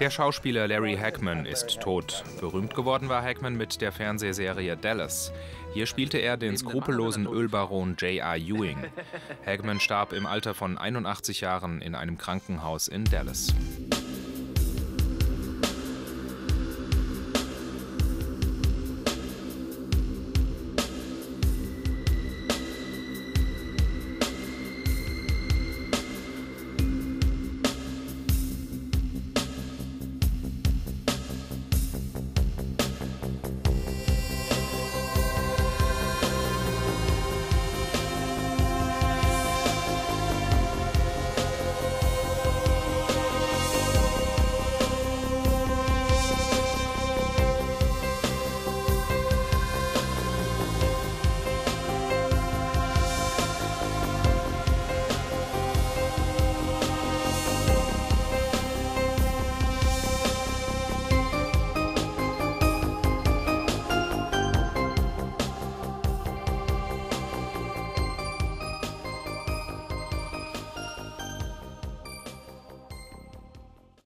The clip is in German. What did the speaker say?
Der Schauspieler Larry Hackman ist tot. Berühmt geworden war Hackman mit der Fernsehserie Dallas. Hier spielte er den skrupellosen Ölbaron J.R. Ewing. Hackman starb im Alter von 81 Jahren in einem Krankenhaus in Dallas.